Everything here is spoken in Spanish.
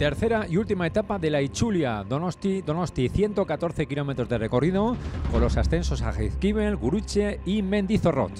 Tercera y última etapa de la Ichulia, Donosti, Donosti, 114 kilómetros de recorrido con los ascensos a Heizkibel, Guruche y Mendizorrot.